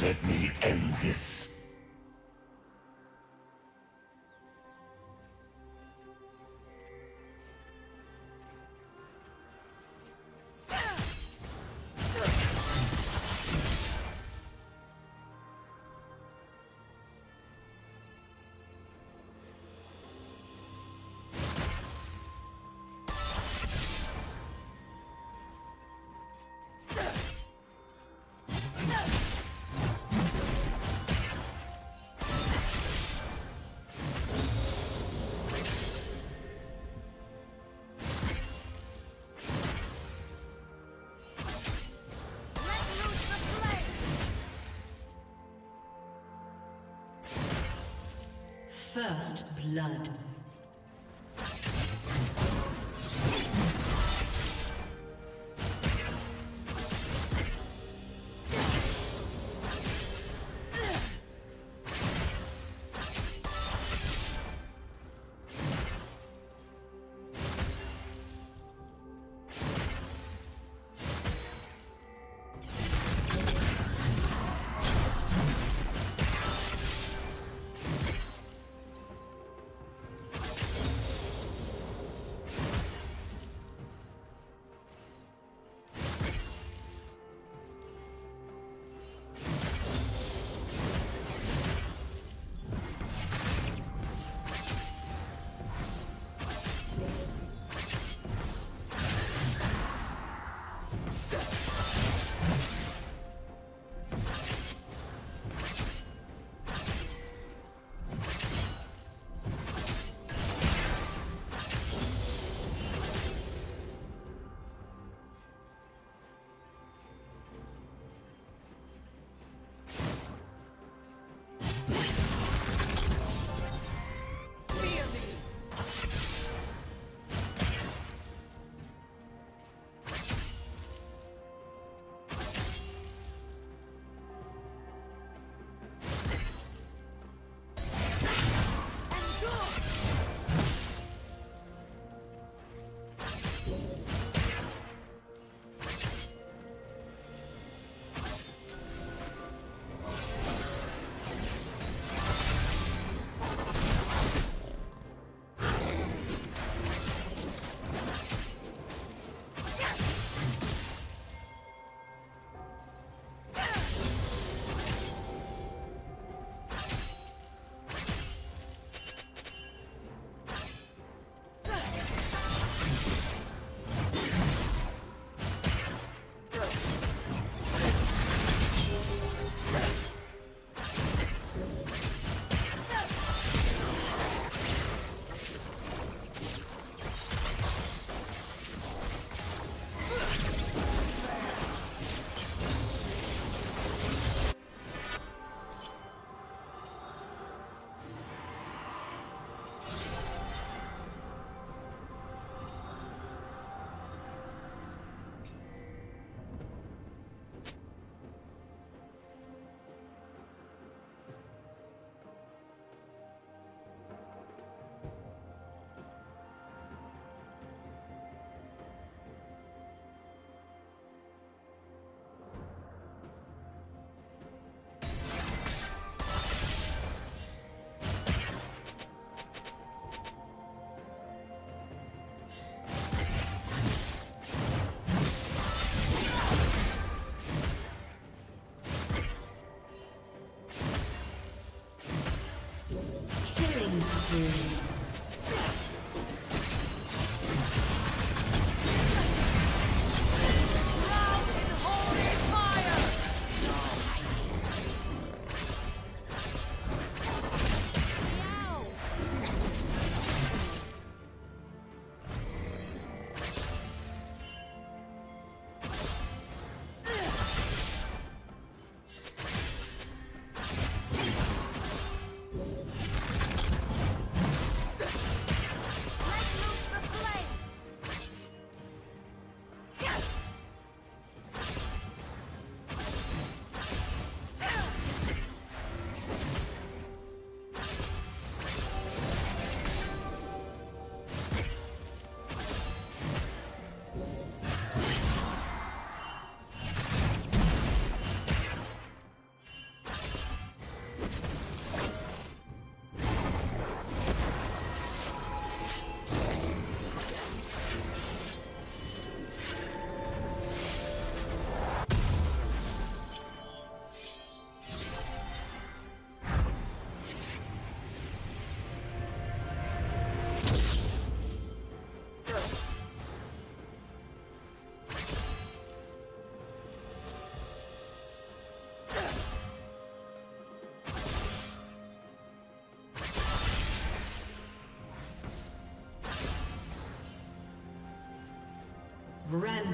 Let me end this. Blood.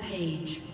Rampage.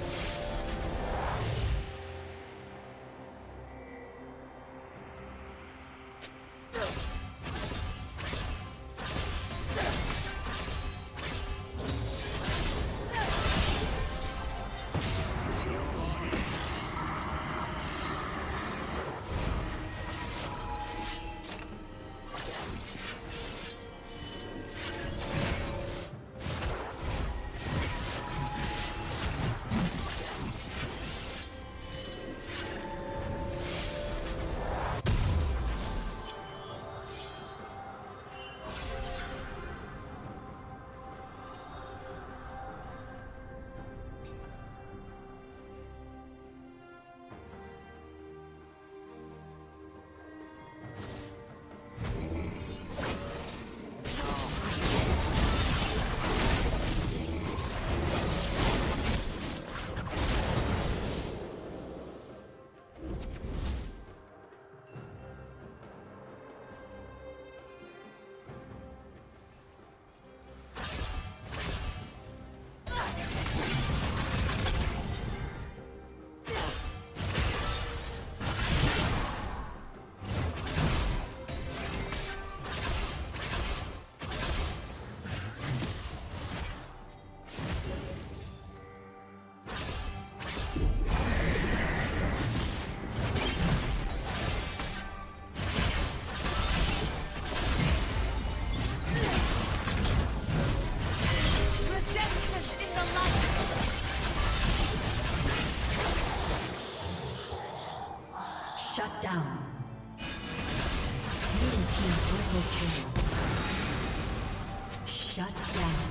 Shut down. Blue team triple kill. Shut down.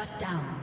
Shut down.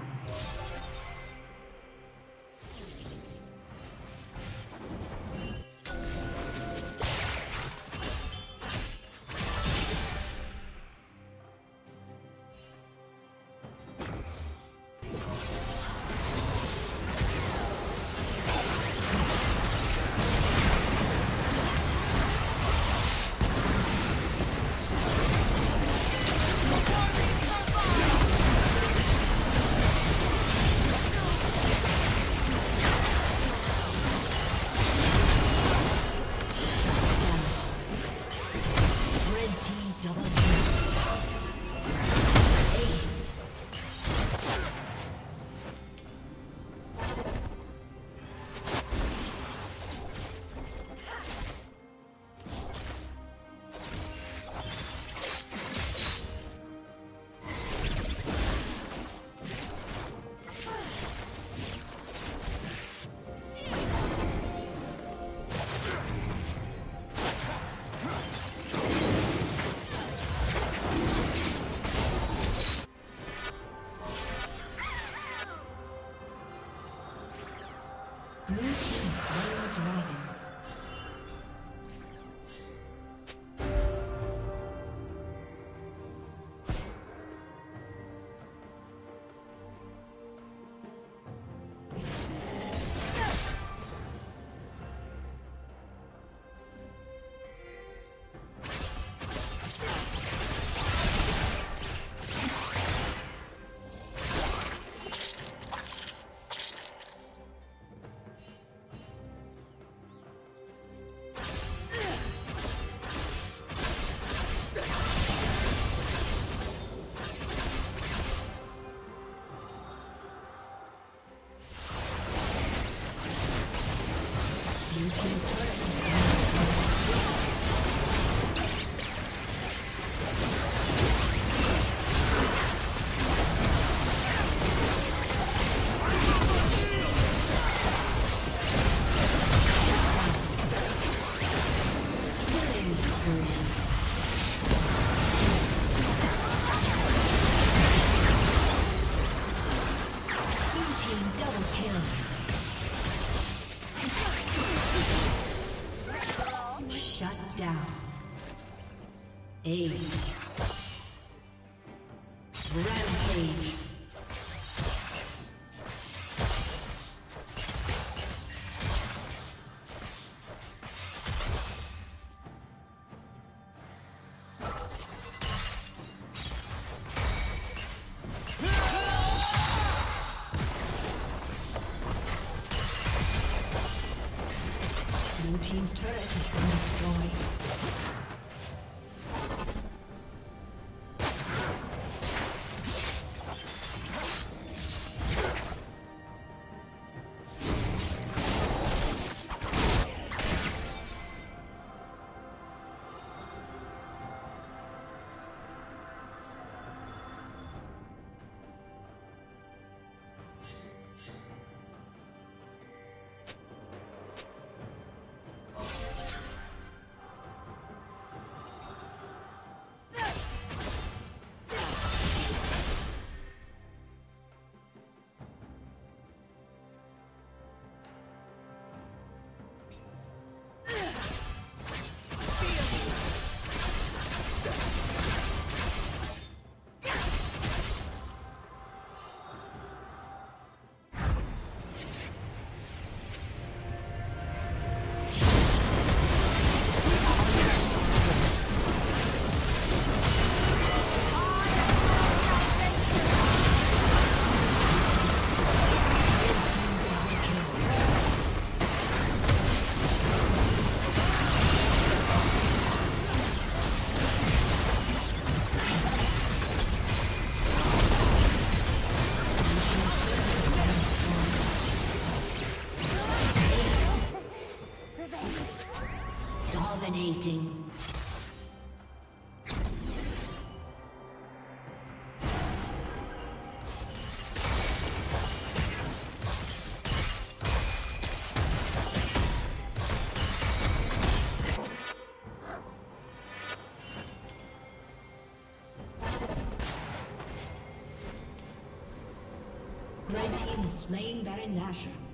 Slaying Baron Nashor.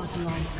Godlike.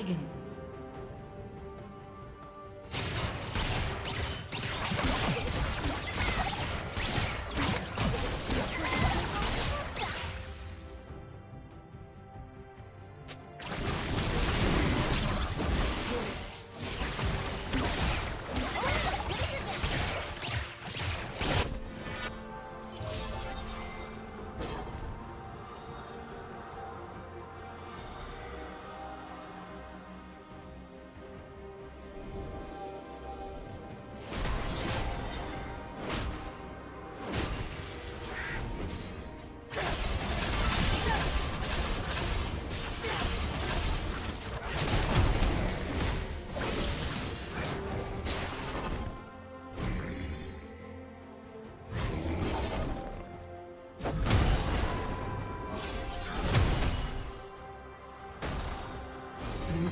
Dragon.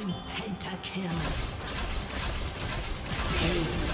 Team pentakill. Ace.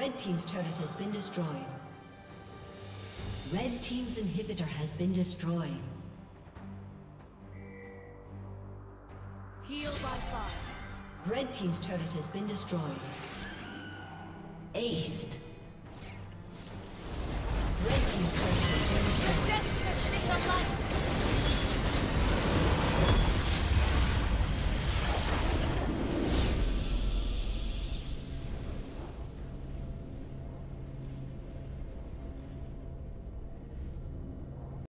Red Team's turret has been destroyed. Red Team's inhibitor has been destroyed. Heal by fire. Red Team's turret has been destroyed. Ace.